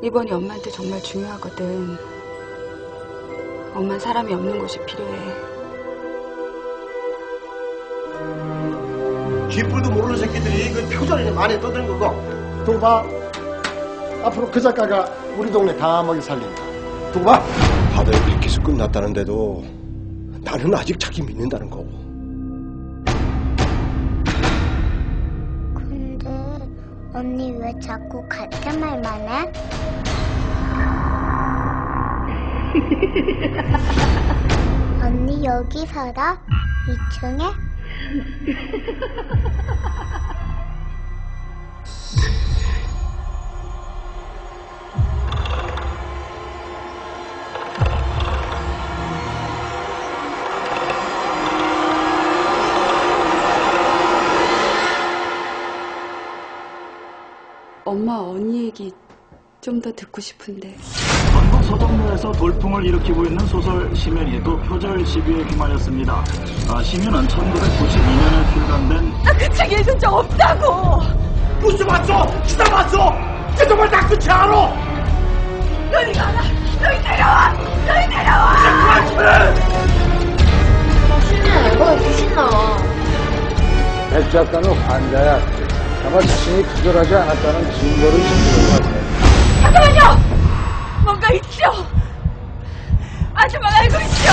이번이 엄마한테 정말 중요하거든. 엄만 사람이 없는 곳이 필요해. 쥐뿔도 모르는 새끼들이 그 표절이나 많이 떠드는 거고 두고 봐. 앞으로 그 작가가 우리 동네 다 먹이 살린다. 두고 봐. 다들 그렇게 해서 끝났다는데도 나는 아직 자기 믿는다는 거 언니 왜 자꾸 같은 말만 해? 언니 여기 살아? 2층에? 엄마 언니 얘기 좀 더 듣고 싶은데. 전국 서점내에서 돌풍을 일으키고 있는 소설 심연이도 표절 시비에 휘말렸습니다. 아, 심연은 1992년에 출간된 그 책에 있는 적 없다고! 무슨 봤어? 기사 봤어? 쟤 정말 나 끝이 알아? 너희가 알아! 너희 내려와! 너희 내려와! 백 작가는 환자야. 아마 자신이 표절하지 않았다는 증거를 지키려고 하네. 잠깐만요! 뭔가 있죠? 아줌마가 알고 있죠?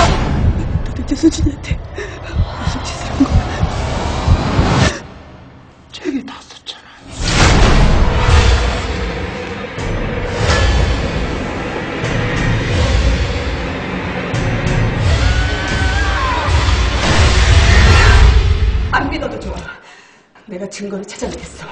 도대체 수진한테 무슨 짓을 한 거야? 책에 다 썼잖아 안 믿어도 좋아. 내가 증거를 찾아내겠어.